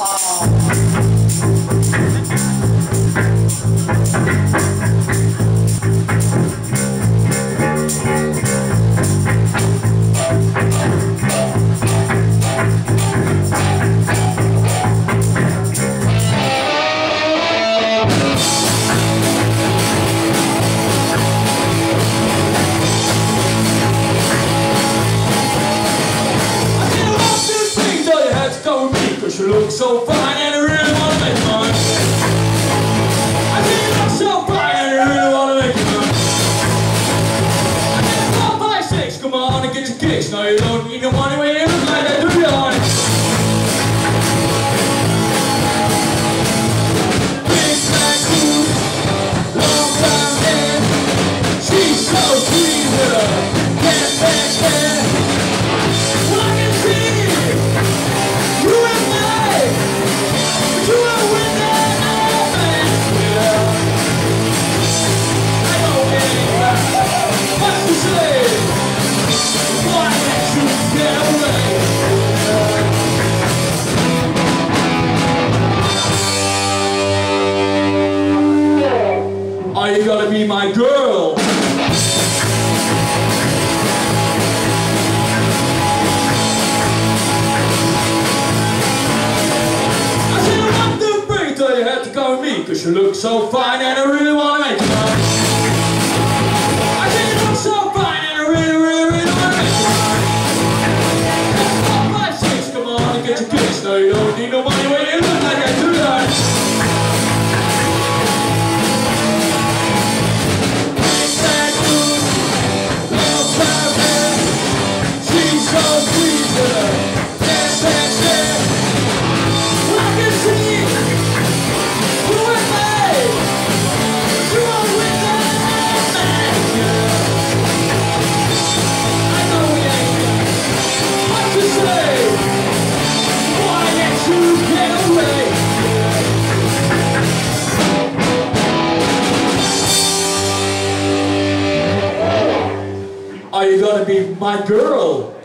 Cause you look so fine and I really wanna make mine I think you look so fine and I really wanna make mine I think six, come on and get your kicks. No you don't need no money Cause you look so fine and I really wanna make you mine. I you look so fine and I really, really, really wanna make you mine. Five, six, come on and get your kicks. No, you don't need no money Are you gonna be my girl?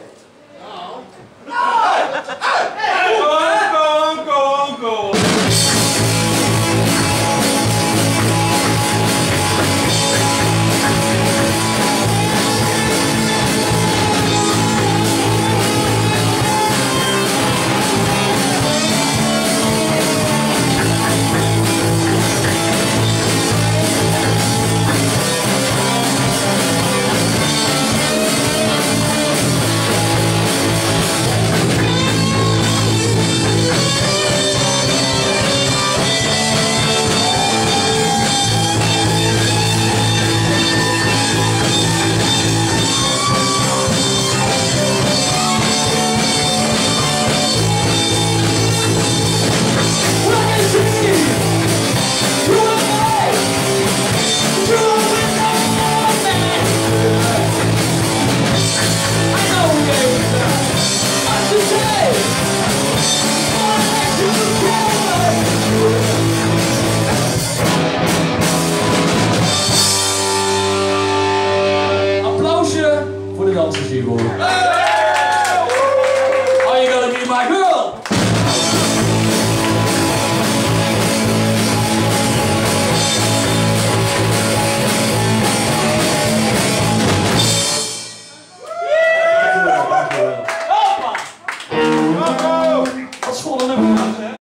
박수 치고.